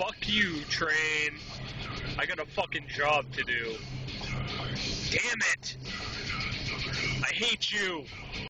Fuck you, train. I got a fucking job to do. Damn it! I hate you!